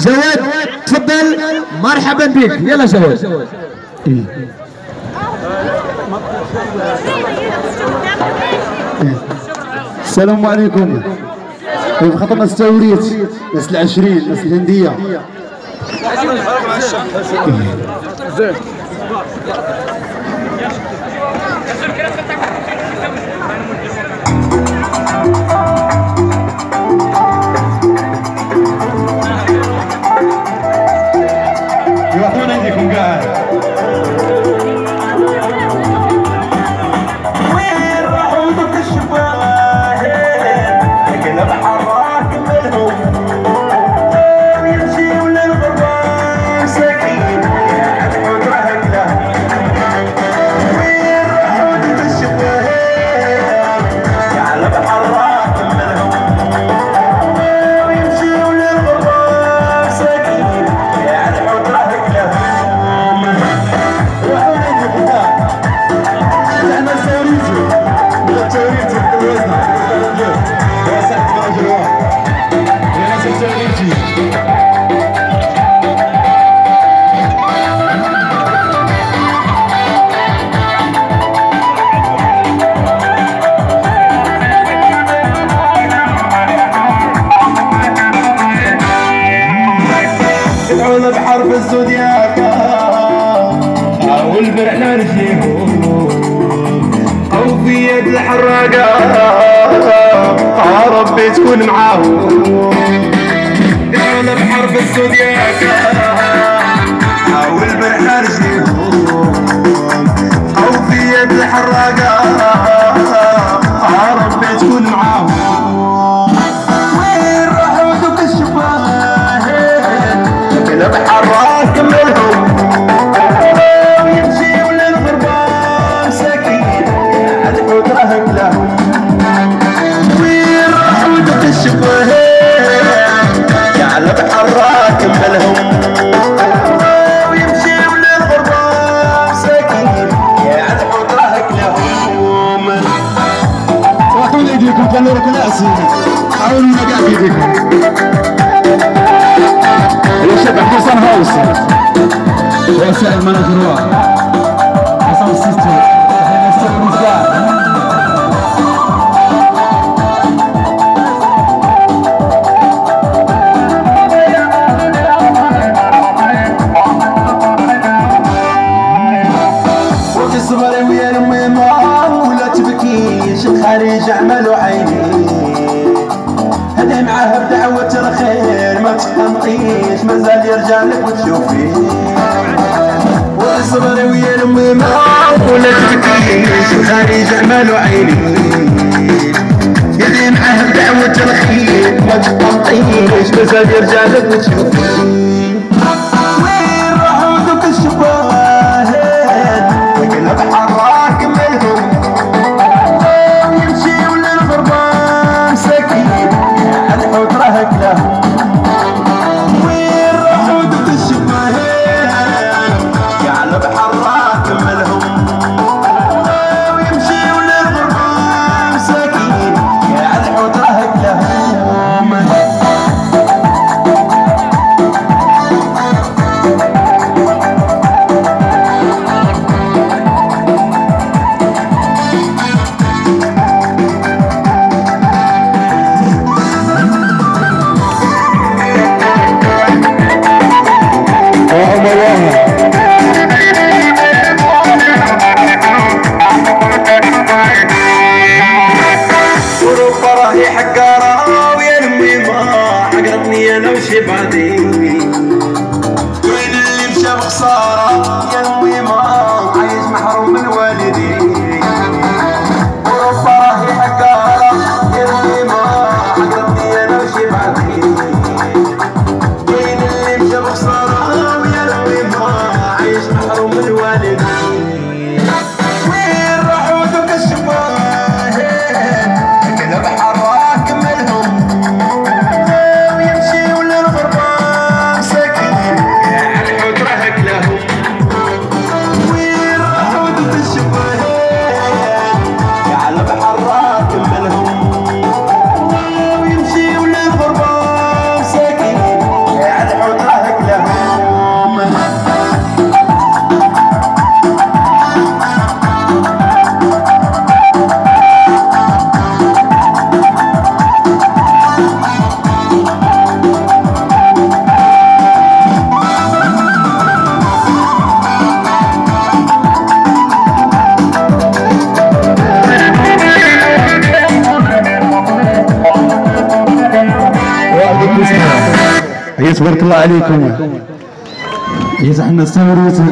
جواد تفضل. مرحبا بك. يلا جواد إيه. السلام عليكم. كيف خطبنا التوريت ناس العشرين ناس الهندية. زين. God. آو نسيبوه خوفية الحراقة. ربي تكون معاهم دعونا بحرب السودياكة والبرنا music. الشاب حسن هاوس وسائل مناخ الروح حسن سيستم ما تقلقيش مازال يرجع لك وتشوفي واصبري ويا الميمة ولا تبكيش خارج جمال عيني يلي معاه بدعوة الخير ما تقلقيش مازال يرجع لك وتشوفي فرحي حق راوي يرمي ما حقتني أنا وشبعتي واللي مشى بخساره هيا تبارك الله عليكم. هيا حنا استمرت